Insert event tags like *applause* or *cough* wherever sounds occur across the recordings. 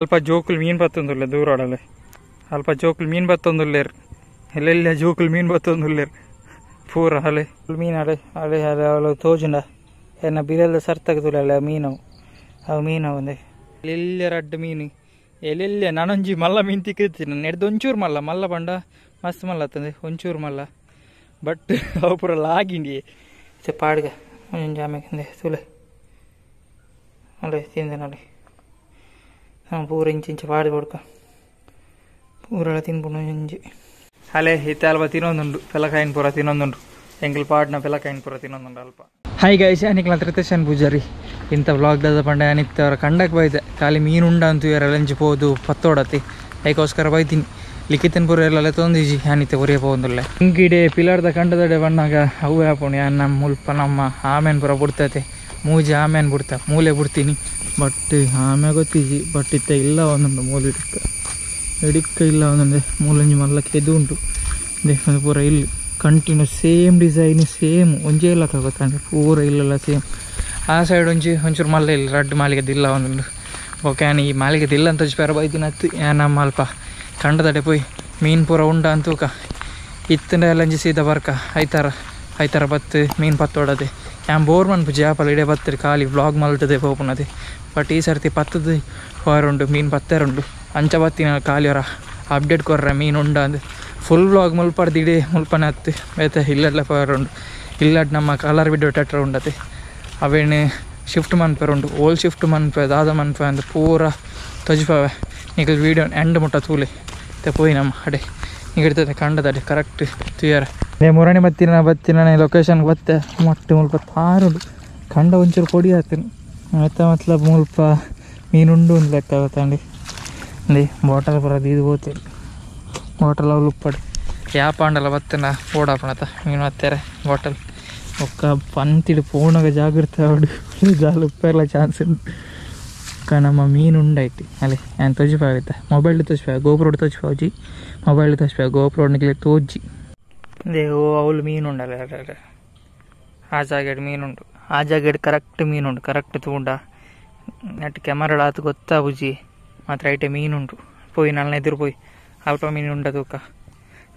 ಅಲ್ಪ ಜೋಕುಲು ಮೀನು ದೂರ ಆಡಲೆ ಅಲ್ಪ ಜೋಕುಲು ಮೀನ್ ಬತ್ತೊಂದುಲ್ಲೇರ್ ಎಲ್ಲೆಲ್ಲ ಜೋಕುಲು ಮೀನ್ ಬತ್ತೊಂದುಲ್ಲೇರ್ ಪೂರ ಹಳೆ ಮೀನು ಅಲೆ ಅಲೆ ಅಲೆ ಅವಳು ತೋಜುಂಡ. ಎನ್ನ ಬಿರಲ್ಲ ಸರ್ತಗದುಲ್ಲ ಮೀನು ಅವು ಮೀನು ಒಂದೇ. ಎಲ್ಲೆಲ್ಲ ರಡ್ಡ ಮೀನು. ಎಲ್ಲೆಲ್ಲ ನಾನೊಂಜಿ ಮಲ್ಲ ಮೀನು ತಿಕ್ಕಿರ್ತೀನಿ. ನೆಡ್ದು ಒಂಚೂರು ಮಲ್ಲ. ಮಲ್ಲ ಬಂಡ, ಮಸ್ತ್ ಮಲ್ಲ ತಂದೆ ಒಂಚೂರು ಮಲ್ಲ. ಬಟ್ *laughs* ಅವು ಪೂರ ಲಾಗಿಂಡಿ ಪಾಡ್ಗ. ಒಂಜೊಂಜಿ ಆಮೇಲೆ ತುಲೆ ಅಲ್ಲೇ ತಿಂದೆ ನೋಡಿ. ಪೂರ ಇಂಚು ಇಂಚು ಪಾಡಿ ಕೊಡ್ಕ ಪೂರ ತಿನ್ಪುಣ ಇಂಚಿ. ಅಲೆ ಇತ್ತೆ ಅಲ್ಪ ತಿನ್ನೊಂದುಂಡು ಪೆಲಕಾಯಿನ ಪೂರ ತಿನ್ನೊಂದುಂಡು ಎಂಕಲ್ ಪಾಡ್ನ ಪೆಲಕಾಯಿನ ಪೂರ ತಿನ್ನೊಂದುಂಡು ಅಲ್ಪ. ಹಾಯ್ ಗೈಸ್ ಅನಿಕ್ಲ ತ್ರಿತೇಶನ್ ಪೂಜಾರಿ. ಇಂಥ ವ್ಲಾಗ್ದಾದ ಪಂಡ ಅನಿತ್ ಅವರ ಕಂಡಕ್ಕೆ ಬೈದೆ. ಖಾಲಿ ಮೀನುಂಡ ಅಂತೂ ಎರಲಂಚಿ ಪೋದು ಪತ್ತೋಡತಿ. ಅದಕ್ಕೋಸ್ಕರ ಬೈತೀನಿ. ಲಿಖಿತನ್ ಪೂರ ಎಲ್ಲ ತೊಂದಿಜಿ ಅನಿತೆ ಒರಿಯ ಪೋಂದುಲ್ಲೆ ಇಂಕಿಡೆ ಪಿಲಾರ್ದ ಕಂಡದಡೆ ಬಣ್ಣಾಗ ಅವು ಹಾಪುಣಿ. ನಮ್ಮ ಮುಲ್ಪ ನಮ್ಮ ಆಮೇನ್ ಪೂರ ಬಿಡ್ತೈತೆ. ಮೂಜಿ ಆಮೇನ್ ಬಿಡ್ತಾ, ಮೂಲೆ ಬಿಡ್ತೀನಿ. ಬಟ್, ಆಮೆ ಗೊತ್ತಿಜಿ, ಬಟ್ ಇತ್ತ ಇಲ್ಲ ಒಂದೊಂದು ಮೂಲೆ ಇಡಕ್ಕ ಇಡಿಕ್ಕ ಇಲ್ಲ ಒಂದೊಂದು ಮೂಲಂಜಿ ಮಲ್ಲಕ್ಕೆ ಎದು ಉಂಟು. ದೇವಸ್ಥಾನ ಪೂರ ಇಲ್ಲಿ ಕಂಟಿನ್ಯೂ ಸೇಮ್ ಡಿಸೈನ್ ಸೇಮ್ ಒಂಜೇ ಇಲ್ಲ ಗೊತ್ತಾಂಡ್ರೆ ಪೂರ ಇಲ್ಲೆಲ್ಲ ಸೇಮ್ ಆ ಸೈಡ್ ಒಂಜಿ, ಒಂಚೂರು ಮಲ್ಲ ಇಲ್ಲ, ರಡ್ಡು ಮಾಲಿಗೆದಿಲ್ಲ ಒಂದೊಂದು. ಓಕೆ ಈ ಮಾಲಿಗೆದಿಲ್ಲ ಅಂತ ಬೇರೆ ಬೈದಿನ ಹತ್ತು ನಮ್ಮ ಅಲ್ಪ ಕಂಡದಡೆ ಪೋಯ್, ಮೀನ್ ಪೂರ ಉಂಡ ಅಂತೂಕ ಇತ್ತಂಡ ಎಲ್ಲ ಒಂಜಿ ಸೀದಾ ಬರ್ಕ, ಐತಾರ ಐತಾರ ಬತ್ತು, ಮೀನು ಪತ್ತೋಡದೆ. ಯಾನ್ ಬೋರ್ ಮನ್ಪು ಜಾಪಲ್ ಇಡೇ ಬತ್ತರಿ ಖಾಲಿ ವ್ಲಾಗ್ ಮಲ್ತದೆ ಪೋಪುನದೆ ಬಟ್ ಈ ಸರ್ತಿ ಪತ್ತದ ಹೊರುಂಡು ಮೀನು ಪತ್ತೆರುಂಡು ಅಂಚ ಬತ್ತಿನ ಖಾಲಿ ಅವರ ಅಪ್ಡೇಟ್ ಕೊರ್ರೆ ಮೀನು ಉಂಡ ಅಂದ್ ಫುಲ್ ವ್ಲಾಗ್ ಮುಲ್ಪಡ್ದು ಇಡೀ ಮುಲ್ಪನೆ ಹತ್ತಿ ಬೇತೆ ಇಲ್ಲೆಲ್ಲ ಪರುಂಡು ಇಲ್ಲಡ್ ನಮ್ಮ ಕಲರ್ ವಿಡಿಯೋ ಟೆಟ್ರ ಉಂಡತೆ ಅವೇನು ಶಿಫ್ಟ್ ಮನ್ಪೇರು ಉಂಡು ಓಲ್ ಶಿಫ್ಟ್ ಮನ್ಪೆ ದಾದ ಮನ್ಪೆ ಅಂದ್ ಪೂರ ತೊಜ್ಪಾವೆ ನಿಗಲ್ ವೀಡಿಯೋ ಎಂಡ್ ಮುಟ್ಟ ತೂಲೆ ತೆ ಪೋಯಿ ನಮ್ಮ ಅಡೆ ನಿಗಿಡ್ತದೆ ಕಂಡದಡೆ ಕರೆಕ್ಟ್ ಕ್ಲಿಯರ್ ನೇ ಮುರಣಿ ಬತ್ತಿನ ಬತ್ತಿನ ಲೊಕೇಶನ್ ಬತ್ತೆ ಮೊಟ್ಟೆ ಮುಲ್ಪ ತಾರುಡು ಕಂಡ ಒಂಚೂರು ಕೊಡಿ ಹಾಕ್ತೀನಿ ಆಯ್ತಾ ಮತ್ಲಬ್ ಮುಲ್ಪ ಮೀನುಂಡು ಒಂದು ಲೆಕ್ಕ ಗೊತ್ತಂಡಿ ಅಂದಿ ಬಾಟಲ್ ಬರೋದು ಇದು ಹೋಗ್ತೀರಿ ಬಾಟಲ್ ಅವ್ಲು ಉಪ್ಪಡು. ಯಾ ಪಾಂಡಲ ಬತ್ತನ? ಓಡಾಪಣತ ಮೀನು ಹತ್ತಾರೆ ಬಾಟಲ್ ಒಕ್ಕ ಪಂತಿಡು ಪೂರ್ಣಗ ಜಾಗೃತ ಅವಡು ಜಾಲ ಉಪ್ಪೆಲ್ಲ ಚಾನ್ಸ್ ಉಂಟು. ಕ ನಮ್ಮ ಮೀನು ಉಂಡಾಯ್ತು ಅಲ್ಲಿ ನಾನು ತೊಜಿಪಾವಿತ್ತ ಮೊಬೈಲ್ ತೋಚ್ಪಾ ಗೋಪ್ರೋಡ್ ತೋಚ್ಪಾವುಜಿ ಮೊಬೈಲ್ ತೋಚ್ಪಾ ಗೋಪ್ರೋಡ್ ನಿಕ್ಲೆ ತೋಜಿ ದೇವು ಅವಳು ಮೀನು ಉಂಡಲ್ಲ ಆ ಜಾಗೆಡ್ ಮೀನುಂಡು ಆ ಜಾಗೆಡ್ ಕರೆಕ್ಟ್ ಮೀನುಂಡು ಕರೆಕ್ಟ್ ತೂಂಡ. ನೆಟ್ ಕ್ಯಾಮರಾಡ ಆತು ಗೊತ್ತಾ ಬುಜಿ ಮಾತ್ರ ಐಟೆ ಮೀನುಂಡು ಪೋಯಿ, ನಲ್ನ ಎದುರು ಪೋಯಿ. ಅಲ್ಪ ಮೀನುಂಡ ತೂಕ.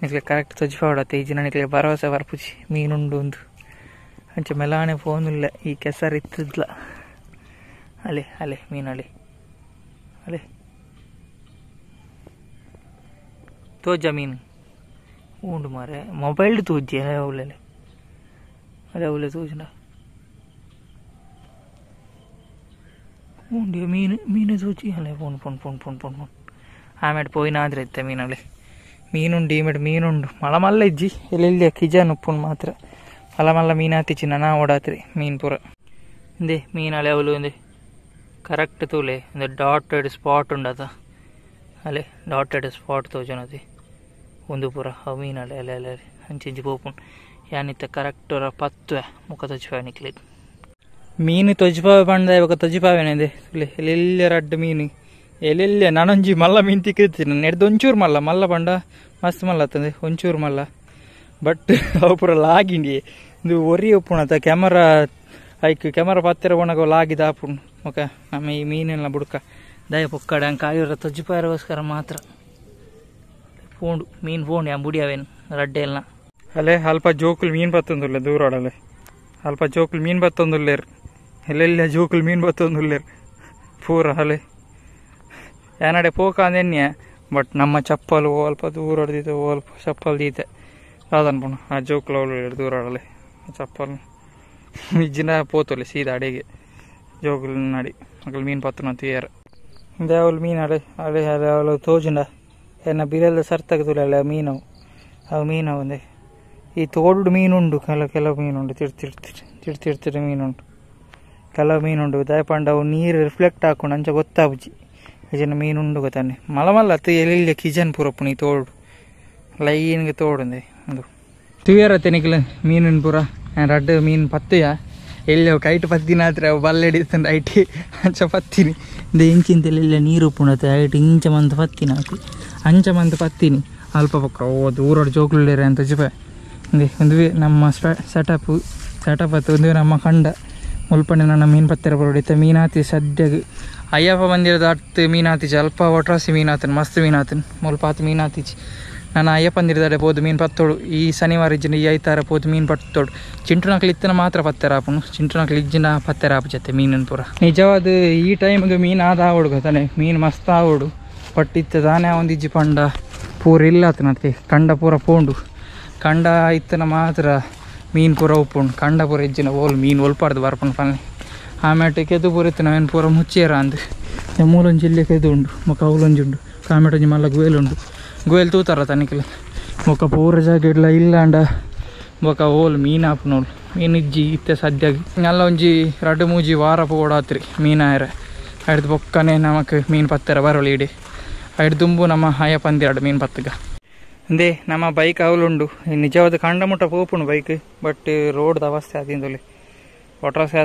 ನಿಕ್ಲೆ ಕರೆಕ್ಟ್ ತೊಜ್ಪಾವಡತ್ತೆ ಈಜಿನ ನಿಕ್ಲೆ ಭರವಸೆ ಬರ್ಪುಜಿ. ಮೀನುಂಡು ಒಂದು ಅಂಚೆ ಫೋನ್ ಇಲ್ಲ. ಈ ಕೆಸರು ಇತ್ತಿದ್ಲ. ಅಲೆ ಅಲೆ ಮೀನಳೆ ಅಲೆ ತೋಜ ಮೀನು. ಉಂಡು ಮಾರೆ. ಮೊಬೈಲ್ ತೂಜಿ ಅವಳೆ ಅದೇ ಅವಳೆ ತೂಜನ ಉಂಡು ಮೀನು ಮೀನು ತೂಜಿ ಅಲೆ ಫೋನ್ ಫೋನ್ ಫೋನ್ ಪೋಣ್ ಪೋಣ್ ಪೋಣ್ ಆಮೇಲೆ ಪೋಯಿನಾದ್ರೆ ಇತ್ತೆ ಮೀನಳೆ ಮೀನುಂಡು ಈಮೇಲೆ ಮೀನುಂಡು. ಮಳ ಮಲ್ಲ ಇಜ್ಜಿ ಎಲ್ಲೆಲ್ಲಿ ಕಿಜನ್ ಉಪ್ಪುಂಡು ಮಾತ್ರ. ಮಲ್ಲ ಮಲ್ಲ ಮೀನಾತಿಚ್ಚಿ ನಾ ಓಡಾತ್ರಿ, ಮೀನು ಪೂರ. ಇಂದೆ ಮೀನಳೆ ಅವಳು ಇಂದೆ ಕರೆಕ್ಟ್ ತೂಲೆ ಇಂದ ಡಾಟೆಡ್ ಸ್ಪಾಟ್ ಉಂಡತ ಅಲೆ ಡಾಟೆಡ್ ಸ್ಪಾಟ್ ತೋಜನತಿ ಒಂದು ಪೂರ ಅವು ಮೀನಲೆ ಅಲೆ ಅಲೆ ಅಂಚಿಂಚಿ ಪೋಪುಂಡು ಯಾನಿತ್ತ ಕರೆಕ್ಟ್ ಪತ್ತು ಮುಖ ತೊಜ್ಪಾವೆ ನಿಕ್ಲಿ ಮೀನು ತೊಜ್ಪಾವೆ ಪಂಡ ಇವಾಗ ತೊಜ್ಪಾವೇನೆ ತುಲೆ ಎಲ್ಲೆಲ್ಲ ರಡ್ಡು ಮೀನು. ಎಲ್ಲೆಲ್ಲ ನಾನೊಂಜಿ ಮಲ್ಲ ಮೀನು ತಿಕ್ಕಿರ್ತೀನಿ ನೆಡ್ದು ಒಂಚೂರು ಮಲ್ಲ ಮಲ್ಲ ಬಂಡ ಮಸ್ತ್ ಮಲ್ಲ ತಂದೆ ಒಂಚೂರು ಮಲ್ಲ. ಬಟ್ *laughs* ಅವು ಪೂರ ಲಾಗಿಂಡಿ ಇದು ಒರಿ ಉಪ್ಪುಣತ ಕ್ಯಾಮರಾ, ಐಕ್, ಕ್ಯಾಮರಾ ಪತ್ತಿರ ಒಣಗ ಲಾಗಿದ ಆಪುಂಡು ಓಕೆ? ನಮ್ಮ ಈ ಮೀನೆಲ್ಲ ಬುಡ್ಕ. ದಯ ಪೊಕ್ಕಡೆ ಕಾಯಿರ ತೊಜ್ಜಿಪಾಯರಗೋಸ್ಕರ ಮಾತ್ರ. ಫೋಂಡು, ಮೀನು ಪೋಂಡು ಯಾ ಬುಡಿಯಾವೇನು ರಡ್ಡೆ ಎಲ್ಲ. ಅಲ್ಲೇ ಅಲ್ಪ ಜೋಕುಲು ಮೀನು ಬತ್ತೊಂದುಲ್ಲೇ ದೂರ ಆಡಲೆ ಅಲ್ಪ ಜೋಕುಲು ಮೀನು ಬತ್ತೊಂದುಲ್ಲೇರ್ ಎಲ್ಲೆಲ್ಲ ಜೋಕುಲು ಮೀನು ಬತ್ತೊಂದುಲ್ಲೇರ್ ಪೂರ ಅಲೆ. ಯಾನಡೆ ಪೋಕ ಅಂದೆನ್ಯ? ಬಟ್ ನಮ್ಮ ಚಪ್ಪಲು ಅಲ್ಪ ದೂರ ಹೊಡೆದಿದ್ದೆ ಅಲ್ಪ ಚಪ್ಪಲ್ ದೀತೆ ಯಾವ್ದನ್ಪುಣ ಆ ಜೋಕುಲು ಅವಳು ದೂರ ಆಡಲೆ ಚಪ್ಪಲ್ ಇಜ್ಜಿನ ಪೋತೊಲೆ ಸೀದಾ ಅಡೆಗೆ. ಜೋಕುಲು ನಡಿ ಮಕ್ಕಳು ಮೀನು ಪತ್ತನ ತೀಯರ. ದೇವಲ್ ಮೀನು ಅಡೆ ಅಡೆ ಅಡೆ ಅವಳು ತೋಜುಂಡ. ಎನ್ನ ಬಿರಲ್ಲ ಸರ್ತಗದುಲ್ಲ ಮೀನು ಅವು ಮೀನು ಒಂದೇ ಈ ತೋಡು ಮೀನುಂಡು ಕೆಲವು ಕೆಲವು ಮೀನುಂಡು ತಿಳ್ ಮೀನು ಉಂಡು ಕೆಲವು ಮೀನುಂಡು, ದಯಪಂಡ ಅವು ನೀರು ರಿಫ್ಲೆಕ್ಟ್ ಹಾಕೊಂಡು ಅಂಚ ಗೊತ್ತಾಬುಜಿ ಇದನ್ನ ಮೀನುಂಡು ಗೊತ್ತಾನೆ. ಮಲ ಮಲ್ಲ ಅತ್ತು ಎಲ್ಲಿ ಕಿಚನ್ ಪೂರಪ್ಪು ನೀ ತೋಡು. ಲೈನ್ಗೆ ತೋಡುಂದೆ ಒಂದು ತುಯರತ್ತೆ ನಿಖಿಲ ಮೀನಿನ ಪೂರ ರಡ್ಡು ಮೀನು ಪತ್ತುಯ? ಎಲ್ಲಿ ಕೈಟ್ ಪತ್ತಿನ ಹತ್ರ ಬಲ್ಲೆಡಿತಂಡು ಐಟಿ ಅಂಚ ಪತ್ತಿನಿ ಇಂದ ಇಂಚಿಂತೆಲ್ಲ ಇಲ್ಲ ನೀರು ಪುಣತೆ ಐಟ್ ಇಂಚ ಮಂತ್ ಪತ್ತಿನ ಆತಿ ಅಂಚ ಮಂತ್ ಪತ್ತಿನಿ ಅಲ್ಪ ಪಕ್ಕ ಓ, ದೂರ ಜೋಕ್ಲುಳ್ಳೇರೆ ಅಂತ ಜಿಪೆ. ಇಂದೇ ಒಂದು ನಮ್ಮ ಸೆಟಪ್ ಸೆಟಪ್ ಅತ್ತು ಒಂದು ನಮ್ಮ ಕಂಡ ಮುಲ್ಪನೆ ನನ್ನ ಮೀನು ಪತ್ತಿರ ಬರೋಡಿತ್ತೆ ಮೀನಾತಿ ಸದ್ಯಗೆ. ಅಯ್ಯಪ್ಪ ಮಂದಿರದ ಹತ್ತು ಮೀನಾತಿಚಿ ಅಲ್ಪ ಒಟ್ರಾಸಿ ಮೀನಾತನ್, ಮಸ್ತ್ ಮೀನಾತನ್. ಮುಲ್ಪಾತ್ ಮೀನಾತಿಚಿ ನಾನು ಅಯ್ಯಪ್ಪ ಮಂದಿರದಾಡೆ ಪೋದು ಮೀನು ಪತ್ತೋಡು ಈ ಶನಿವಾರ ಇಜ್ಜಿನ ಈ ಐತಾರ ಪೋದು ಮೀನು ಪತ್ತೋಡು ನಕಲಿ ಇತ್ತನ ಮಾತ್ರ ಪತ್ತೆರ ಆಪುನು ನಕಲಿ ಇಜ್ಜಿನ ಪತ್ತೆರ ಆಪು ಜೊತೆ ಮೀನಿನ ಪೂರ. ನಿಜವಾದ ಈ ಟೈಮ್ಗೆ ಮೀನು ಆದ ಆವಡು ಗೊತ್ತಾನೆ. ಮೀನು ಮಸ್ತ್ ಆವಡು ಪಟ್ಟಿತ್ತ ತಾನೇ ಒಂದು ಇಜ್ಜಿ ಪಂಡ. ಪೂರ ಇಲ್ಲ ಆತನತ್ತೆ ಕಂಡ ಪೂರ ಪೋಂಡು. ಕಂಡ ಇತ್ತನ ಮಾತ್ರ ಮೀನು ಪೂರ ಉಪ್ಪುಂಡು. ಕಂಡ ಪೂರ ಇಜ್ಜಿನ ಓಲ್ ಮೀನು ಒಲ್ಪಾರ್ದು ಬರ್ಪುಂಡು ಪನ್ನೆ ಆಮೇಟೆ ಕೆದು ಪೂರ ಇತ್ತು, ನಾವೇನು ಪೂರ ಮುಚ್ಚೇರ ಅಂದು. ಮೂಲೊಂದು ಜಿಲ್ಲೆ ಕೆದು ಉಂಡು ಮಕ್ಕ ಅವಲೊಂಜಿ ಉಂಡು ಕಾಮೇಟೊಂಜಿ ಮಲ್ಲ ಗುವೇಲು ಗುವೇಲು ತೂತಾರ ತನಿಖಲೆ? ಬೊಕ ಪೂರ ಜಾಗ ಇಡ್ಲ ಇಲ್ಲ ಅಂಡ ಬೊಕ ಓಲ್ ಮೀನು ಮೀನು ಇಜ್ಜಿ ಇತ್ತೆ ಸದ್ಯಾಗಿ. ಅಲ್ಲ ಒಂಜಿ ರಡ್ಡು ಮೂಜಿ ವಾರ ಪೋಡಾತ್ರಿ ಮೀನಾಯರ ಹಿಡ್ದು ಬೊಕ್ಕನೆ ನಮಕ್ ಮೀನ್ ಪತ್ತೆರೆ ಬರೋಳಿ ಇಡಿ. ಹಿಡ್ದು ದುಂಬು ನಮ್ಮ ಹಾಯ ಪಂದಿರಡು ಮೀನ್ ಪತ್ತಗ. ಅಂದೇ, ನಮ್ಮ ಬೈಕ್ ಅವಲುಂಡು. ನಿಜವಾದ ಕಂಡ ಮುಟ್ಟ ಪೋಪುಂಡು ಬೈಕ್, ಬಟ್ ರೋಡ್ದ ಅವಸ್ಥೆ ಆದಿಂದೊಲಿ ಒಟ್ರಾಸೆ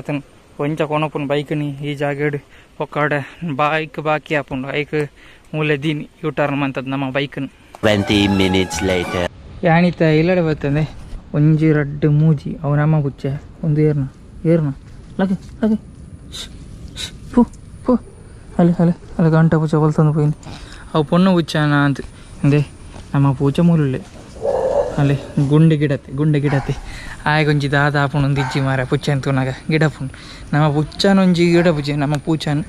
ಒಂಚ ಕೊಂಚ ಬೈಕ್ ನಿ, ಈ ಜಾಗಡು ಒಕ್ಕಡೆ ಬೈಕ್ ಬಾಕಿ ಆಪುಂಡು ಬೈಕ್ ಮೂಲೆದೀನಿ ಯು ಟರ್ನ್ ಅಂತದ್ ನಮ್ಮ ಬೈಕ್ನ ಟ್ವೆಂಟಿ ಮಿನಿಟ್ಸ್ ಲೈಟರ್ ಯಾಣಿತ ಎಲ್ಲಡೆ ಬರ್ತದೆ? ಒಂಜಿ ರಡ್ಡು ಮೂಜಿ ಅವು ಅಮ್ಮ ಗುಚ್ಚೆ. ಒಂದು ಏರ್ನ ಏರ್ನ. ಲಗೆ ಲಗೆ. ಪು ಪು ಅಲ್ಲಿ ಅಲ್ಲಿ ಅಲ್ಲಿ ಗಂಟೆ ಪೂಜೆ ಹೊಲ್ತಂದು ಪೋಯಿನಿ ಅವು ಪೊಣ್ಣು ಗುಚ್ಚನ ಅಂತ. ಅಂದೆ ನಮ್ಮ ಪೂಜೆ ಮೂಲೆ ಅಲ್ಲಿ ಗುಂಡೆ ಗಿಡತ್ತೆ ಗುಂಡೆ ಗಿಡತ್ತೆ ಆಯಗೊಂಜಿ ದಾದ ಆಪುಂಡು ದಿಜ್ಜಿ ಮಾರ ಪುಚ್ಚನ್ ತೂನಗ ಗಿಡ ನಮ ನಮ್ಮ ಪುಚ್ಚನ ಒಂಜಿ ಗಿಡ ಪುಜೆ ನಮ್ಮ ಪೂಚನ್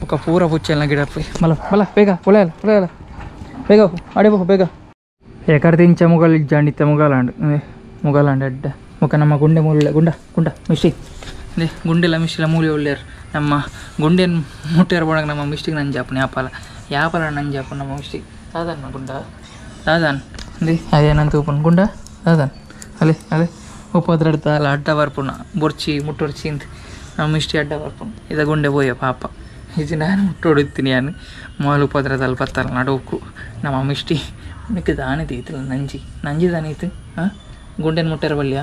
ಬೊಕ್ಕ ಪೂರ ಪುಚ್ಚೆಲ್ಲ ಗಿಡ ಪುಯ್ ಮಲ ಮಲ, ಬೇಗ ಪೊಳೆಯಲ್ಲ ಪೊಳೆಯಲ್ಲ ಬೇಗ ಅಡೆ ಬಹು, ಬೇಗ. ಎಕರ್ದಿಂಚ ಮುಗಲ್, ಜಾಂಡಿತ ಮುಗಲಾಂಡ್ ಮುಗಲಾಂಡ್ ಅಡ್ಡ. ಮುಖ ನಮ್ಮ ಗುಂಡೆ ಮೂಲೆ ಗುಂಡ ಗುಂಡ ಮಿಶ್ರಿ ಅದೇ ಗುಂಡೆಲ್ಲ ಮಿಶ್ರಿಲ ಮೂಲೆ ಒಳ್ಳೆಯರು. ನಮ್ಮ ಗುಂಡೆನ್ ಮುಟ್ಟೆರ್ ಬಡಾಗ ನಮ್ಮ ಮಿಸ್ಟಿಗೆ ನನ್ನ ಜಾಪನ ಯಾಪಲ. ಯಾಪಲ ನನ್ನ ಜಾಪನ ನಮ್ಮ ಮಿಸ್ಟಿಗೆ ದಾದಾನ್ ಗುಂಡ. ದಾದಾನ್. ಅದೇ ಅದೇನಂತ ಗುಂಡ, ದಾದಾನ್. ಅಲೆ ಅಲೆ. ಅಡ್ಡ ಬರ್ಪುಣ ಬೊರ್ಚಿ, ಮುಟ್ಟೊರ್ಚಿ ಅಂತ ನಮ್ಮ ಇಷ್ಟಿ ಅಡ್ಡ ಬರ್ಪುಣ ಇದ ಗುಂಡೆ ಬೋಯ ಪಾಪ. ಇದು ನಾನು ಮುಟ್ಟೊಡುತ್ತೀನಿ ನಾನು ಮೊದಲು ಉಪದ್ರದಲ್ಲಿ ಬತ್ತಲ್ಲ ನಡುಕು ನಮ್ಮ ಮಿಷ್ಟಿ ಮಿಕ್ಕ ದಾನೆ ತೀತಿಲ್ಲ ನಂಜಿ. ನಂಜಿ ದಾನೆ ಐತಿ? ಹಾಂ? ಗುಂಡೆನ ಮುಟ್ಟರ ಬಲ್ಲಿಯ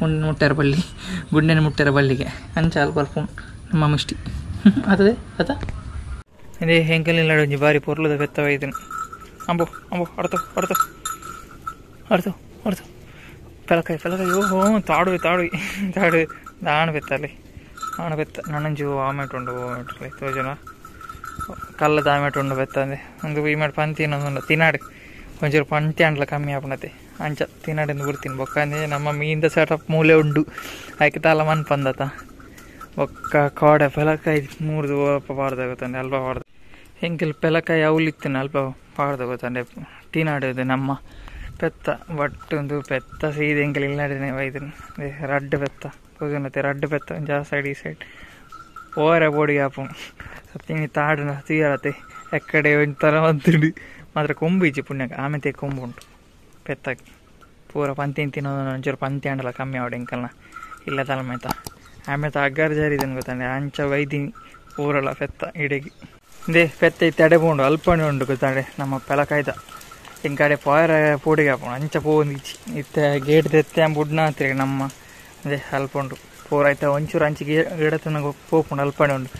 ಗುಂಡೆನ ಮುಟ್ಟರ ಬಳ್ಳಿ. ಗುಂಡೆನ ಮುಟ್ಟೆರ ಬಳ್ಳಿಗೆ. ಅಂಚಾಲ್ ಬರ್ಪುಣ್. ನಮ್ಮ ಮಿಷ್ಟಿ ಅದೇ *laughs* ಅದ ಅದೇ ಹೆಂಗಲ್ಲಿ ನಡು ಬಾರಿ ಪೊರ್ಲದ ಬೆತ್ತವ ಇದನ್ನು ಅಂಬು ಅಂಬು ಹೊಡ್ತು ಹೊಡ್ತು ಹೊಡ್ತು ಅಡ್ತು ಪೆಲಕಾಯಿ ಪೆಲಕಾಯಿ ಓಹೋ, ತಾಡುವೆ ತಾಡುವೆ ತಾಡು ದಾಣ ಬೆತ್ತಲ್ಲಿ ಆಣ ಬೆತ್ತ ನನ್ನಂಜು ಆಮೆಟ್ ಉಂಡು ಓಮೆಟ್ಲಿ ತೋಜನ ಕಲ್ಲ ದಾಮೆಟ್ ಉಂಡು ಬೆತ್ತಂದೆ ಒಂದು ಈ ಮಾಡಿ ಪಂತಿ ಇನ್ನೊಂದು ತಿನ್ನಾಡು. ಒಂಚೂರು ಪಂತಿ ಅಂಡ್ಲ ಕಮ್ಮಿ ಆಪಣತೆ ಅಂಚ ತಿನ್ನಾಡಿಂದ ಬಿಡ್ತೀನಿ. ಬೊಕ್ಕಂದೆ ನಮ್ಮ ಮೀಂದ ಸೆಟಪ್ ಮೂಲೆ ಉಂಡು. ಆಯ್ಕೆ ತಾಲ ಮನ್ ಪಂದತ ಬೊಕ್ಕ ಕಾಡೆ ಪೆಲಕಾಯಿ ಮೂರ್ದು ಓಪ ಪಾಡ್ದ ಗೊತ್ತಂದೆ ಅಲ್ಪ ಪಾಡ್ದ. ಹೆಂಗಿಲ್ ಪೆಲಕಾಯಿ ಅವಲಿತ್ತಿನ ಅಲ್ಪ ಪಾಡ್ದ ಗೊತ್ತಂದೆ. ತಿನ್ನಾಡೋದು ನಮ್ಮ ಪೆತ್ತ ಬಟ್ ಒಂದು ಪೆತ್ತ ಸೀದೆ ಹೆಂಗಿಲ್ ಇಲ್ಲಾಡಿನೇ ವೈದ್ಯನ ರಡ್ಡು ಪೆತ್ತ ಹೋಗನತೆ ರಡ್ಡು ಪೆತ್ತ ಒಂದು ಸೈಡ್ ಓರ ಬೋಡಿ ಆಪು ಸತ್ತಿಂಗಿ ತಾಡಿನ ತೀರತೆ ಎಕ್ಕಡೆ ಒಂಥರ ಒಂದುಂಡು ಮಾತ್ರ ಕೊಂಬು ಇಜ್ಜಿ ಪುಣ್ಯಕ ಆಮೆತೆ ಕೊಂಬು ಉಂಟು ಪೆತ್ತಕ್ಕೆ ಪೂರ ಪಂತಿ ತಿನ್ನೋದು ಒಂಚೂರು ಪಂತಿ ಅಂಡಲ್ಲ ಕಮ್ಮಿ ಆವಡೆ ಎಂಕಲ್ನ ಇಲ್ಲ ತಲಮೈತ ಆಮೇಲೆ ಅಗ್ಗಾರ ಜಾರಿದನ್ ಗೊತ್ತಂಡೆ ಅಂಚ ವೈದಿನಿ ಪೂರಲ್ಲ ಪೆತ್ತ ಇಡೆಗಿ ದೇ ಪೆತ್ತ ಇತ್ತೆ ಎಡೆ ಪೋಂಡು ಅಲ್ಪಣೆ ಉಂಡು ಗೊತ್ತಾಂಡೆ ನಮ್ಮ ಪೆಲಕಾಯ್ದ ಇಂಕಡೆ ಪಾಯರ ಪೂಡಿಗೆ ಹಾಕೋಣ. ಅಂಚ ಪೋಂದಿಚ್ಚಿ ಇತ್ತ ಗೇಟ್ ದೆತ್ತೆ ಬುಡ್ನ ಹತ್ತಿರ ನಮ್ಮ, ಅದೇ ಅಲ್ಪ ಉಂಡು ಪೂರ ಆಯ್ತಾ, ಒಂಚೂರು ಅಂಚಿ ಗಿಡ ಗಿಡ ತಿನ್ನಗ ಪೋಪುಂಡು ಅಲ್ಪಣೆ ಉಂಡು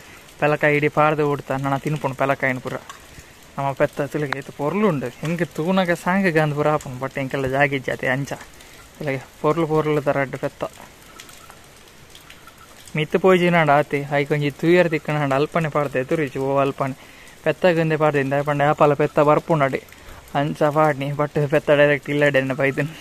ಪೆಲಕಾಯಿ ಇಡೀ ಪಾರ್ದು ಉಡ್ತಾ ನಾನು ತಿನ್ಪುಂಡು ಪೆಲಕಾಯಿನ ಪೂರ. ನಮ್ಮ ಪೆತ್ತ ತಿಲಗೆ ಇದು ಪೊರ್ಲು ಉಂಡು ಹೆಂಗೆ ತೂನಾಗ ಸಾಂಗ ಗಂಧ ಪೂರ ಹಾಪುಂಡು, ಬಟ್ ಹಿಂಗೆಲ್ಲ ಜಾಗಿ ಜಾತಿ ಅಂಚ. ಇಲ್ಲಗೆ ಪೊರ್ಲು ಪೊರ್ಲು ತರ ಅಡ್ಡು ಪೆತ್ತ. ಮಿತ್ತು ಪೋಜಿನಾಡ ಆತಿ ಐಕೊಂಜಿ ತೂಯರ್ ತಿಕ್ಕನಾಡ ಅಲ್ಪನೆ ಪಾಡ್ದೆ ತುರಿಚು ಓ ಅಲ್ಪನೆ ಪೆತ್ತ ಗಂದೆ ಪಾಡ್ದಿಂದ ಪಂಡ ಆಪಲ ಪೆತ್ತ ಬರ್ಪುಂಡಡಿ ಅಂಚ ಪಾಡ್ನಿ ಬಟ್ ಪೆತ್ತ ಡೈರೆಕ್ಟ್ ಇಲ್ಲಡೆನ್ನ ಬೈದನ್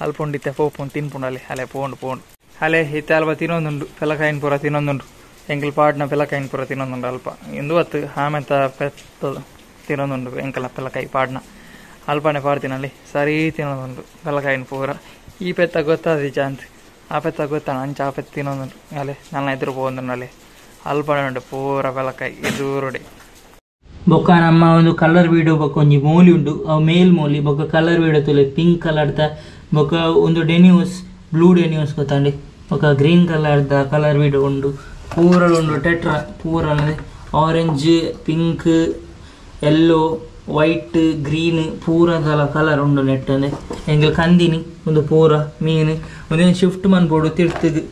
ಅಲ್ಪುಂಡಿತ್ತೆ ಪೋಪುಂಡು ತಿನ್ಪುಂಡಲ್ಲಿ ಅಲೆ ಪೋಂಡು ಪೋಂಡು ಅಲೆ ಇತ್ತೆ ಅಲ್ಪ ತಿನ್ನೊಂದುಂಡು ಪೆಲಕಾಯಿನ ಪೂರ ತಿನ್ನೊಂದುಂಡು ಎಂಕಲ್ ಪಾಡ್ನ ಪೆಲಕಾಯಿನ ಪೂರ ತಿನ್ನೊಂದುಂಡು ಅಲ್ಪ ಇಂದು ಹೊತ್ತು ಆಮೆಂತ ಪೆತ್ತ ತಿನ್ನೊಂದುಂಡು ಎಂಕಲ ಪೆಲಕಾಯಿ ಪಾಡ್ನ ಅಲ್ಪನೆ ಪಾಡ್ತೀನಲ್ಲಿ ಸರಿ ತಿನ್ನೊಂದುಂಡು ಪೆಲಕಾಯಿನ ಪೂರ ಈ ಪೆತ್ತ ಗೊತ್ತಾದೀಚ ಅಂತ ಆ ಪೆತ್ತ ಗೊತ್ತಾನ ಅಂಚ ಆ ಪೆತ್ತ ತಿನ್ನೊಂದುಂಡು ಅಲೆ ನನ್ನ ಎದುರು పోందుండు ಅಲೆ ಅಲ್ಪನೆ ಉಂಡು ಪೂರ ಪೆಲಕಾಯಿ ಎದುರುಡೆ ಬೊಕ್ಕ ನಮ್ಮ ಒಂದು ಕಲರ್ ವೀಡಿಯೋ ಬೊಕ್ಕ ಒಂಜಿ ಮೋಲಿ ಉಂಡು ಅವು ಮೇಲ್ ಮೋಲಿ, ಬೊಕ್ಕ ಕಲರ್ ವೀಡಿಯೋ ತುಲೆ ಪಿಂಕ್ ಕಲರ್ದ ಬೊಕ್ಕ ಒಂದು ಡೆನ್ಯೂಸ್ ಬ್ಲೂ ಡೆನ್ಯೂಸ್ ಗೊತ್ತಾಂಡಿ ಬೊಕ್ಕ ಗ್ರೀನ್ ಕಲರ್ದ ಕಲರ್ ವೀಡಿಯೋ ಉಂಡು ಪೂರಲ್ ಉಂಡು ಟೆಟ್ರ ಪೂರ orange pink yellow white green ಪೂರದಲ colour ಉಂಡು ನೆಟ್ ಅಂದ್ರೆ. ಎಂಗೆ ಕಂದಿನಿ, ಒಂದು ಪೂರ, ಮೀನು. ಒಂದೇ ಶಿಫ್ಟ್ ಮನ್ಬೋಡು ತಿರ್ತಿಗೆ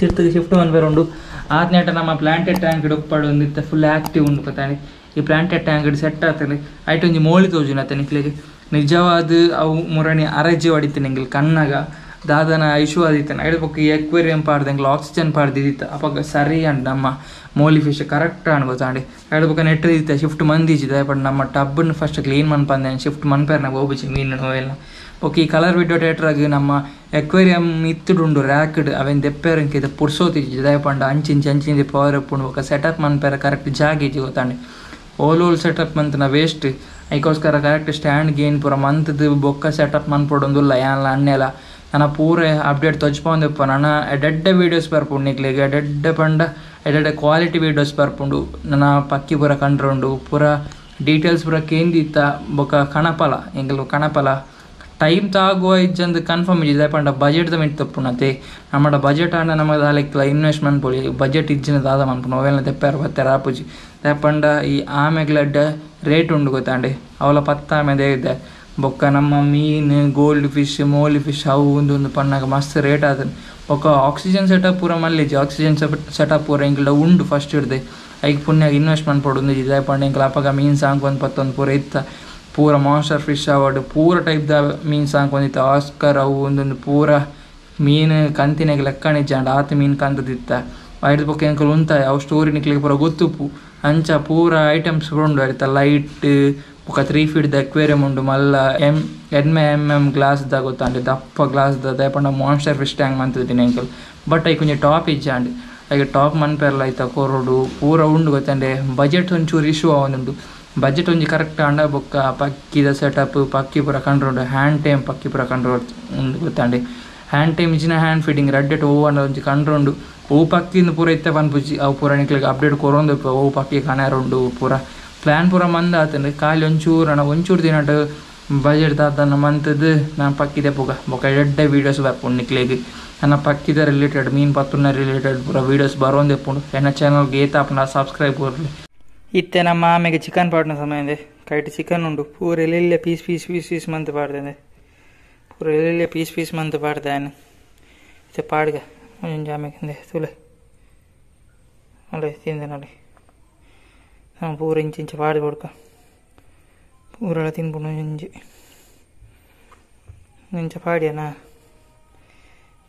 ತಿರ್ತಿಗೆ ಶಿಫ್ಟ್ ಮನ್ಬೇರುಂಡು ಉಂಡು ನೆಟ್ಟ ನಮ್ಮ ಪ್ಲಾಂಟೆಡ್ ಟ್ಯಾಂಕ್ ಇಡಪ್ಪಾಡು ಒಂದಿತ್ತ ಫುಲ್ ಆಕ್ಟಿವ್ ಉಂಡು ಗೊತ್ತಾಂಡಿ ಈ ಪ್ಲಾಂಟ್ ಪ್ಲಾಂಟೆಡ್ ಅಂಗಡಿ ಸೆಟ್ ಆಗ್ತದೆ. ಐಟ್ ಒಂಜಿ ಮೋಳಿ ತೋಜುನ ಆತ ನಿಕ್ಲೆಗೆ. ನಿಜವಾದ ಅವು ಮುರಣಿ ಅರಜಿ ಹೊಡಿತೀನಿ ಎಂಗಿಲ್ ಕಣ್ಣಾಗ. ದಾದನ ಐಶು ಐಡ್ ಪಕ್ಕ ಎಕ್ವೇರಿಯಂ ಪಾಡ್ದಂಗೆ ಆಕ್ಸಿಜನ್ ಪಾಡ್ದಿದ್ದಿತ್ತ ಅಪ್ಪ ಸರಿ ಅಂಡ್ ನಮ್ಮ ಮೋಲಿ ಫಿಶ್ ಕರೆಕ್ಟ್ ಅನ್ಕೋತಾಂಡಿ ಐಡ್ ಪಕ್ಕ ನೆಟ್ ಇದ್ದಿತ್ತ ಶಿಫ್ಟ್ ಮಂದಿಜಿದೆ ಬಟ್ ನಮ್ಮ ಟಬ್ಬನ್ನು ಫಸ್ಟ್ ಕ್ಲೀನ್ ಮನ್ಪಂದೆ ಶಿಫ್ಟ್ ಮನ್ಪೇರ್ನಾಗ ಹೋಗ್ಬಿಚ್ಚಿ ಮೀನು ಎಲ್ಲ. ಓಕೆ ಈ ಕಲರ್ ವಿಡಿಯೋ ಥಿಯೇಟ್ರಾಗ ನಮ್ಮ ಎಕ್ವೇರಿಯಂ ಇತ್ತುಡುಂಡು ರ್ಯಾಕ್ಡ್ ಅವೆನ್ ದೆಪ್ಪೇರಂಕಿದ ಪುರ್ಸೋತಿ ಪುಡ್ಸೋತಿಜಿ ದಯಪಂಡ ಅಂಚಿಂಚಿ ಅಂಚಿಂಚಿ ಪವರ್ ಉಪ್ಪುಂಡು ఒక ಸೆಟಪ್ ಮನ್ಪೇರ ಕರೆಕ್ಟ್ ಜಾಗಿಜಿ ಗೊತ್ತಾಂಡಿ. ಓಲ್ ಓಲ್ ಸೆಟಪ್ ಮಂತನ ವೇಸ್ಟ್ ಐಕೋಸ್ಕರ ಕರೆಕ್ಟ್ ಸ್ಟ್ಯಾಂಡ್ ಗೇನ್ ಪೂರ ಮಂತ್ದು ಬೊಕ್ಕ ಸೆಟಪ್ ಮನ್ಪೊಡೊಂದುಲ್ಲ ಏನಲ್ಲ ಅನ್ನೆಲ ನನ್ನ ಪೂರ ಅಪ್ಡೇಟ್ ತೊಜ್ಪೊಂದಿಪ್ಪ ನನ್ನ ಎಡೆಡ್ಡೆ ವೀಡಿಯೋಸ್ ಬರ್ಪುಂಡು ನಿಕ್ಲಿಗೆ ಎಡೆಡ್ಡೆ ಪಂಡ ಎಡೆಡ್ಡೆ ಕ್ವಾಲಿಟಿ ವೀಡಿಯೋಸ್ ಬರ್ಪುಂಡು ನನ್ನ ಪಕ್ಕಿ ಪೂರ ಕಂಡ್ರೊಂಡು ಪೂರ ಡೀಟೇಲ್ಸ್ ಪೂರ ಕೇಂದಿತ್ತ ಬೊಕ್ಕ ಕಣಪಲ ಎಂಗಲು ಕಣಪಲ ಟೈಮ್ ತಾಗುವ ಇಜ್ಜಂದು ಕನ್ಫರ್ಮ್ ಇಜ್ಜಿದೆ ಪಂಡ ಬಜೆಟ್ ದ ಮಿಟ್ ತಪ್ಪುನತೆ ನಮ್ಮ ಬಜೆಟ್ ಆಂಡ ನಮ್ಮ ದಾಲೆಕ್ಲ ಇನ್ವೆಸ್ಟ್ಮೆಂಟ್ ಪೊಳಿ. ಬಜೆಟ್ ಇಜ್ಜಿನ ದಾದ ಮನ್ಪುನ ಅವೆಲ್ಲ ತೆಪ್ಪಾರ ಬತ್ತಾರ ಆಪುಜಿ. ತೆಪ್ಪಂಡ ಈ ಆಮೆಗ್ಲಡ್ಡ ರೇಟ್ ಉಂಡು ಗೊತ್ತಾಂಡೆ ಅವಲ ಪತ್ತ ಆಮೆ ಇದೆ ಬೊಕ್ಕ ನಮ್ಮ ಮೀನು ಗೋಲ್ಡ್ ಫಿಶ್ ಮೋಲಿ ಫಿಶ್ ಅವು ಒಂದು ಒಂದು ಪನ್ನಾಗ ಮಸ್ತ್ ರೇಟ್ ಆದ ಬೊಕ್ಕ ಆಕ್ಸಿಜನ್ ಸೆಟಪ್ ಪೂರ ಮಲ್ಲಿಜಿ. ಆಕ್ಸಿಜನ್ ಸೆಟಪ್ ಪೂರ ಇಂಗ್ಲ ಉಂಡು ಫಸ್ಟ್ ಹಿಡ್ದೆ ಐಕ್ ಪುಣ್ಯ ಇನ್ವೆಸ್ಟ್ಮೆಂಟ್ ಪಡೊಂದು ಇದೆ ಪಂಡ ಇಂಗ್ಲ ಅಪ್ಪಗ ಮೀನು ಸಾಂಗ್ ಒಂದು ಪತ್ತೊಂದು ಪೂರ ಇತ್ತ. ಪೂರ ಮಾಸ್ಟರ್ ಫಿಶ್ ಅವಾರ್ಡ್ ಪೂರ ಟೈಪ್ ದ ಮೀನ್ ಸಾಂಗ್ ಒಂದಿತ್ತು ಆಸ್ಕರ್ ಅವು ಒಂದೊಂದು ಪೂರ ಮೀನು ಕಂತಿನಾಗ ಲೆಕ್ಕಣಿ ನಿಜ್ಜಾಂಡ ಆತ ಮೀನು ಕಂತದಿತ್ತ ವೈಟ್ ಬುಕ್ ಎಂಕಲ್ ಉಂತ ಅವು ಸ್ಟೋರಿ ನಿಕ್ಲಿಕ್ಕೆ ಪೂರ ಗೊತ್ತುಪ್ಪು ಅಂಚ ಪೂರ ಐಟಮ್ಸ್ ಉಂಡು ಆಯ್ತಾ ಲೈಟ್ ಬೊಕ ತ್ರೀ ಫೀಟ್ ದ ಅಕ್ವೇರಿಯಂ ಉಂಡು ಮಲ್ಲ ಎಂ ಎಡ್ಮೆ ಎಂ ಎಂ ಗ್ಲಾಸ್ ದ ಗೊತ್ತಾಂಡೆ ದಪ್ಪ ಗ್ಲಾಸ್ ದ ದಯಪಂಡ ಮಾನ್ಸ್ಟರ್ ಫಿಶ್ ಟ್ಯಾಂಕ್ ಮಂತದಿನಿ ಎಂಕಲ್ ಬಟ್ ಐ ಕೊಂಚ ಟಾಪ್ ಇಜ್ಜಾಂಡೆ ಐಗೆ ಟಾಪ್ ಮನ್ಪೆರ್ಲ ಐತ ಕೊರಡು. ಪೂರ ಉಂಡು ಗೊತ್ತಂಡೆ ಬಜೆಟ್ ಒಂಚೂರು ಇಶ್ಯೂ ಅವನೊಂದು ಬಜೆಟ್ ಒಂಜಿ ಕರೆಕ್ಟ್ ಅಂಡ ಬೊಕ್ಕ ಪಕ್ಕಿದ ಸೆಟಪ್ ಪಕ್ಕಿ ಪೂರ ಕಂಡ್ರೋಡು ಹ್ಯಾಂಡ್ ಟೈಮ್ ಪಕ್ಕಿ ಪೂರ ಕಂಡ್ರೋಡ್ ಉಂಡು ಹ್ಯಾಂಡ್ ಟೈಮ್ ಇಜಿನ ಹ್ಯಾಂಡ್ ಫೀಡಿಂಗ್ ರಡ್ಡೆಟ್ ಓ ಅಂಡ ಒಂಜಿ ಕಂಡ್ರೋಂಡು ಓ ಪಕ್ಕಿಂದ ಪೂರ ಇತ್ತೆ ಪನ್ಪುಜಿ ಅವು ಪೂರ ನಿಕ್ಲಿಗೆ ಅಪ್ಡೇಟ್ ಕೊರೊಂದು ಓ ಪಕ್ಕಿ ಕಣಾರುಂಡು ಪೂರ. ಪ್ಲ್ಯಾನ್ ಪೂರ ಮಂದ ಆತಂದ್ರೆ ಖಾಲಿ ಒಂಚೂರು ಅಣ್ಣ, ಒಂಚೂರು ದಿನ ಬಜೆಟ್ ದಾತನ ಮಂತದ್ದು ನಾನು ಪಕ್ಕಿದೆ ಪೋಗ. ಬೊಕ ಎಡ್ಡೆ ವೀಡಿಯೋಸ್ ಬರ್ಪುಂಡು ನಿಕ್ಲೆಗ್. ನನ್ನ ಪಕ್ಕಿದ ರಿಲೇಟೆಡ್ ಮೀನ್ ಪತ್ತುನ ರಿಲೇಟೆಡ್ ಪೂರ ವೀಡಿಯೋಸ್ ಬರೋಂದು ಎಪ್ಪುಂಡು ಎನ್ನ ಚಾನಲ್ಗೆ ಏತಾಪನ ಸಬ್ಸ್ಕ್ರೈಬ್ ಕೊರ್ಲಿ ಇತ್ತೆ ನಮ್ಮ ಆಮೆಗೆ ಚಿಕನ್ ಪಾಡ್ನ ಸಮಯ ಇದೆ ಕೈಟ್ ಚಿಕನ್ ಉಂಡು. ಪೂರ ಎಲ್ಲೆಲ್ಲ ಪೀಸ್ ಪೀಸ್ ಪೀಸ್ ಪೀಸ್ ಮಂತ್ ಪಾಡ್ದೆ ಪೂರ ಎಲ್ಲೆಲ್ಲ ಪೀಸ್ ಪೀಸ್ ಮಂತ್ ಪಾಡ್ದಾನೆ ಇತ್ತೆ ಪಾಡ್ಗ. ಒಂಜೊಂಜಿ ಆಮೆಗೆ ತುಲೆ. ಅಲ್ಲೇ ತಿಂದೆ ನೋಡಿ. ನಾವು ಪೂರ ಇಂಚು ಇಂಚು ಪಾಡಿ ಕೊಡ್ಕ ಪೂರೆಲ್ಲ ತಿನ್ಬಿಡು ಒಂಜಿ ಇಂಚ ಪಾಡ್ಯನಾ?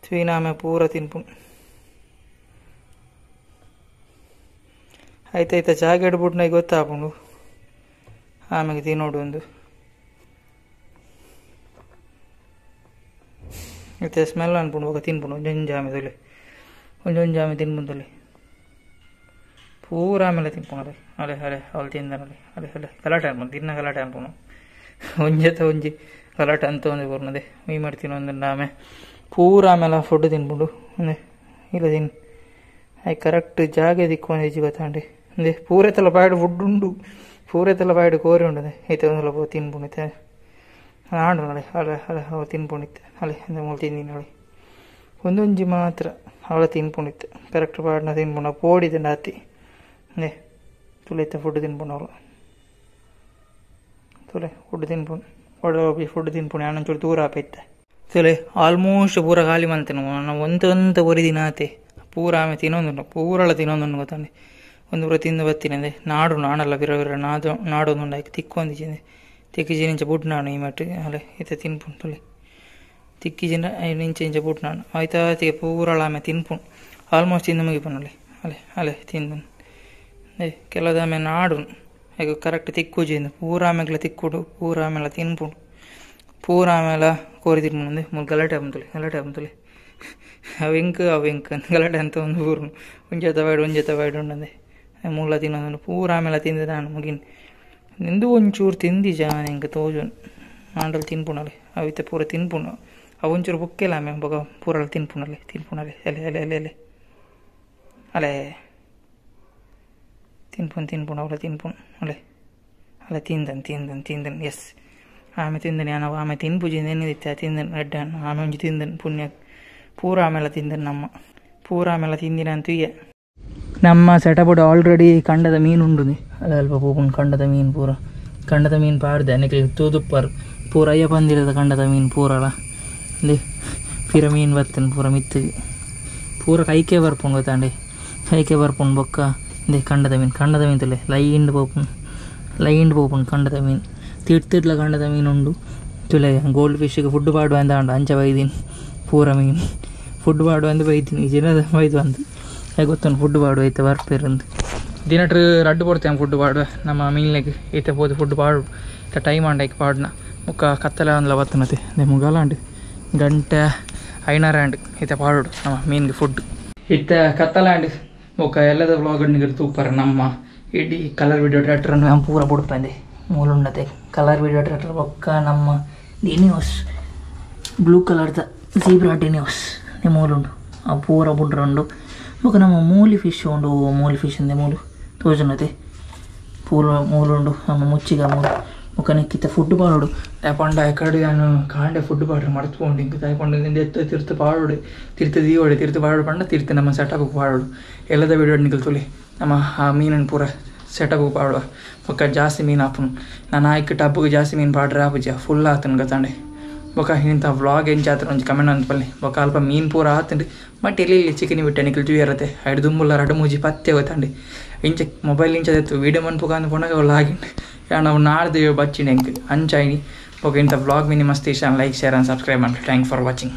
ತ್ವೀನಾಮೆ ಪೂರ ತಿನ್ಪುಣ್ ಆಯ್ತಾಯ್ತ ಜಾಗ ಇಡ್ಬಿಟ್ಟು ನಾ ಗೊತ್ತಾಕೊಂಡು ಆಮ್ಯಾಗ ದಿ ನೋಡು ಒಂದು. ಮತ್ತೆ ಸ್ಮೆಲ್ ಅನ್ಪುಂಡು ಹೋಗ ತಿನ್ಪುಂಡು ಒಂದೊಂದು ಜಾಮೆದಲ್ಲಿ ಒಂದೊಂದು ಜಾಮೆ ತಿನ್ಪುಂದಲ್ಲಿ ಪೂರ ಆಮೇಲೆ ತಿನ್ಪುಣಲೆ ಅಲೆ ಅಲೆ ಅವಳು ತಿಂದನಲ್ಲಿ ಅಲೆ ಅಲೆ ಗಲಾಟೆ ಅನ್ಬೋದು ತಿನ್ನ ಗಲಾಟೆ ಅನ್ಪುಣು ಒಂಜತ ಒಂಜಿ ಗಲಾಟೆ ಅಂತ ಒಂದು ಬರ್ನದೆ ಮೀ ಮಾಡ್ತೀನಿ ಒಂದು ಆಮೆ. ಪೂರ ಆಮೇಲೆ ಫುಡ್ ತಿನ್ಪುಂಡು ಒಂದೇ ಇಲ್ಲ ತಿನ್. ಆಯ್ತು ಕರೆಕ್ಟ್ ಜಾಗ ಹೆಚ್ಚು ಗೊತ್ತಾಂಡೆ ಅಂದೆ ಪೂರೆತಲ ಬಾಯ್ಡು ಫುಡ್ ಉಂಡು ಪೂರೆತ್ತಲ ಬಾಯ್ಡು ಕೋರಿ ಉಂಡದೆ ಐತೆ ಒಂದು ಪೋ ತಿನ್ಪುಣಿತ್ತೆ ಆಡು ನೋಡಿ ಅಲ್ಲ ಅಲ್ಲ ತಿನ್ಪುಣಿತ್ತೆ ಅಲೆ ಅಂದ್ರೆ ಮೂಲ ತಿಂದಿನ ನೋಡಿ ಒಂದೊಂಜಿ ಮಾತ್ರ ಅವಳ ತಿನ್ಪುಣಿತ್ತೆ ಕರೆಕ್ಟ್ ಬಾಡ್ನ ತಿನ್ಪುಣ ಪೋಡಿದೆ ನಾತಿ. ಅಂದೆ ತುಳಿತ ಫುಡ್ ತಿನ್ಪುಣ ಅವಳು ತುಲೆ, ಫುಡ್ ತಿನ್ಪುಣ್ ಒಳ್ಳೆ ಫುಡ್ ತಿನ್ಪುಣಿ ಅಣ್ಣಂಚೂರು ದೂರ ಆಪೈತೆ. ತುಲೆ, ಆಲ್ಮೋಸ್ಟ್ ಪೂರ ಖಾಲಿ ಮಂತೇನು ನಾನು ಒಂದು ಒಂದು ಒರಿ ದಿನ ಆತೆ ಪೂರ ಆಮೆ ತಿನ್ನೊಂದುಂಡು ಪೂರಳ ತಿನ್ನೊಂದುಂಡು ಗೊತ್ತಾಂಡೆ ಒಂದು ಪೂರ ತಿಂದು ಬತ್ತೀನಿ ಅಂದೆ ನಾಡು ವಿರ ವಿರ ನಾದು ನಾಡೊಂದುಂಡು ಆಯ್ಕೆ ತಿಕ್ಕೊಂದಿಜಿಂದೆ ತಿಕ್ಕಿಜಿ ನಿಂಚ ಬುಡ್ ನಾನು ಈ ಮಟ್ಟಿ. ಅಲೆ ಈತ ತಿನ್ಪುಣ್ ತುಳಿ ತಿಕ್ಕಿಜಿನ ನಿಂಚ ಇಂಚ ಬುಡ್ ನಾನು. ಆಯ್ತಾ, ತಿಗೆ ಪೂರಳ ಆಮೆ ತಿನ್ಪುಣ್ ಆಲ್ಮೋಸ್ಟ್ ತಿಂದು ಮುಗಿಪುಣಲ್ಲಿ ಅಲೆ. ಅಲೆ ತಿಂದು ಏ, ಕೆಲದ ಆಮೆ ನಾಡು ಈಗ ಕರೆಕ್ಟ್ ತಿಕ್ಕುಜಿಂದ ಪೂರ ಆಮೆಗ್ಲ ತಿಕ್ಕುಡು, ಪೂರ ತಿನ್ಪುಣ್ ಪೂರಾಮೆಲ್ಲ ಪೂರ ಮುಂದೆ ಮುಲ್ ಗಲಾಟೆ ಆಪಂತುಲಿ ಗಲಾಟೆ ಆಪಂತುಲಿ ಅವು ಇಂಕ್ ಅವು ಇಂಕ್ ಗಲಾಟೆ ಅಂತ ಒಂದು ಊರು ಒಂಜೆ ತವಾಡು ಒಂಜೆ ತವಾಡು ಉಂಡಂದೆ. yang mula tina pura melatih tina tuh mungkin nindu uncur tindi jangan yang ketua jen mandal tin punale, ale pura tin pun awi uncur bukke lah memang pura tin punale, tin punale, ale ale ale ale. Ale tin pun tin pun awi tin pun ale. Ale tin dan tin dan tin dan yes. Ame tin dan yana wame tin puji nden ni tin dan redan ame uji tin dan punya pura melatih dan nama pura melatih dan tuh ya ನಮ್ಮ ಸೆಟಪುಡ್ already ಕಂಡದ ಮೀನು ಉಂಡು ಅಲ್ಪ ಪೂಪುನ್ ಕಂಡದ ಮೀನು ಪೂರ. ಕಂಡದ ಮೀನು ಪಾಡ್ದೆ ಅನೇಕ ತೂದುಪ್ಪರ್ ಪೂರ. ಅಯ್ಯ ಬಂದಿರದ ಕಂಡದ ಮೀನು ಪೂರಲ್ಲ ಅಲ್ಲಿ. ಪಿರ ಮೀನು ಬರ್ತೇನೆ ಪೂರ ಮಿತ್ತು. ಪೂರ ಕೈಕೆ ಬರ್ಪುಂಡು ಗೊತ್ತಾಂಡೆ. ಕೈಕೆ ಬರ್ಪುಂಡು ಬೊಕ್ಕ. ಇದೆ ಕಂಡದ ಮೀನು ಕಂಡದ ಮೀನು ತಲೆ ಲೈಂಡ್ ಪೋಪುಂಡು ಲೈಂಡ್ ಪೋಪುಂಡು ಕಂಡದ ಮೀನು. ತಿಡ್ತಿಡ್ಲ ಕಂಡದ ಮೀನು ಉಂಡು. ತುಲೆ ಗೋಲ್ಡ್ ಫಿಶ್ಗೆ ಫುಡ್ ಪಾಡುವ ಅಂತ ಅಂಡ ಅಂಚ ಬೈದೀನಿ. ಪೂರ ಮೀನ್. ಫುಡ್ ಪಾಡು ಅಂತ ಬೈತೀನಿ ಜನದ ಬೈದು ಅಂದು ಹೇಗೆ ಗೊತ್ತೊಂದು ಫುಡ್ ಪಾಡು ಐತೆ ಬರ್ಪೇರಂದು ದಿನಟ್ರು ರಡ್ಡು ಕೊಡ್ತೇವೆ ಫುಡ್ ಪಾಡು ನಮ್ಮ ಮೀನ್ಲೆಗ್ ಐತೆ ಪೋದು ಫುಡ್ ಪಾಡು ಇತ್ತ ಟೈಮ್ ಆಂಡೈಕ್ ಪಾಡ್ನ ಮುಕ್ಕ ಕತ್ತಲ ಅಂದ್ಲ ಬತ್ತನತೆ ದೆ ಮುಗಾಲಾಂಡ್ ಗಂಟೆ ಐನಾರಾಂಡ್ ಈತ ಪಾಡು ನಮ್ಮ ಮೀನ್ಗೆ ಫುಡ್ ಇತ್ತ ಕತ್ತಲಾಂಡ್ ಮುಕ್ಕ ಎಲ್ಲದ ವ್ಲಾಗ್ ನಿಗರ್ ತೂಪರ್ ನಮ್ಮ ಇಡೀ ಕಲರ್ ವಿಡಿಯೋ ಡೈರೆಕ್ಟರ್ ನಮ್ಮ ಪೂರ ಬುಡ್ಪಂದೆ ಮೂಲುಂಡತೆ. ಕಲರ್ ವಿಡಿಯೋ ಟ್ರಾಕ್ಟರ್ ಪಕ್ಕ ನಮ್ಮ ಡಿನಿಯೋಸ್ ಬ್ಲೂ ಕಲರ್ದ ಜೀಬ್ರಾ ಡಿನಿಯೋಸ್ ನಿ ಮೂಲುಂಡು. ಆ ಪೂರ ಬುಡ್ರುಂಡು. ನಮ್ಮ ಮೂಲಿ ಫಿಶ್ ಉಂಡು, ಮೂಲಿ ಫಿಶ್ ಇಂದೆ ಮೂಲು ತೋಜುನತೆ ಪೂರ ಮೂಲುಂಡು, ನಮ್ಮ ಮುಚ್ಚಿಗ ಮೂಲು. ಬೊಕ ನೆಕ್ಕಿತ್ತ ಫುಡ್ ಬಾಳುಡು. ಪಂಡ ಎಕಡೆ ನಾನು ಕಾಂಡೆ ಫುಡ್ ಪಾಡ್ರೆ ಮರ್ತುಕೊಂಡು ಹಿಂಗೆ ತಾಯ್ಕೊಂಡು ಎತ್ತ ತಿರ್ತು ಪಾಡೋಡು ತಿರ್ತು ದೀವೋಡೆ ತಿರ್ತು ಪಾಡೋಡು ಪಂಡ, ತಿರ್ತು ನಮ್ಮ ಸೆಟಪ್ ಪಾಡೋಡು ಎಲ್ಲದ ವಿಡಿಯೋ ನಿಗಲ್ತುಲಿ ನಮ್ಮ ಆ ಮೀನನ್ನು ಪೂರ ಸೆಟಪ್ ಪಾಡುವ ಬೊಕ್ಕ ಜಾಸ್ತಿ ಮೀನು ಹಾಪನು. ನಾನು ಆಯ್ಕೆ ಟಬ್ಬಿಗೆ ಜಾಸ್ತಿ ಮೀನು ಪಾಡ್ರೆ ಆಪುಜ ಫುಲ್ ಆತನ ಗತಾಂಡೆ ಬೊಕ ಇಂಥ ವ್ಲಾಗ್ ಎಂಚ ಜಾತ್ರೆ ಒಂಜಿ ಕಮೆಂಟ್ ಅಂದ್ಪಲ್ಲಿ ಬೊಕ ಅಲ್ಪ ಮೀನು ಪೂರ ಆತಂಡಿ ಬಟ್ ಇಲ್ಲಿ ಇಲ್ಲಿ ಚಿಕನ್ ಬಿಟ್ಟೆ ನಿಖಲ್ ಜೂ ಇರತ್ತೆ ಐಡು ದುಂಬುಲ್ಲ ರಡು ಮೂಜಿ ಪತ್ತೆ ಗೊತ್ತಂಡಿ ಇಂಚ ಮೊಬೈಲ್ ಇಂಚ ಇಂಚದೆತ್ತು ವೀಡಿಯೋ ಮನ್ಪುಗ ಅಂದ್ ಪೊಣಗ ಒಲ್ಲ ಆಗಿಂಡು ಯಾ ನಾವು ನಾಡ್ದು ಬಚ್ಚಿನ ಹೆಂಗೆ ಅಂಚಾಯಿನಿ ಓಕೆ ಇಂಥ ವ್ಲಾಗ್ ಮಿನಿ ಮಸ್ತ್ ಇಷ್ಟ ಲೈಕ್ ಶೇರ್ ಆ್ಯಂಡ್ ಸಬ್ಸ್ಕ್ರೈಬ್ ಮಾಡಿ ಥ್ಯಾಂಕ್ ಫಾರ್ ವಾಚಿಂಗ್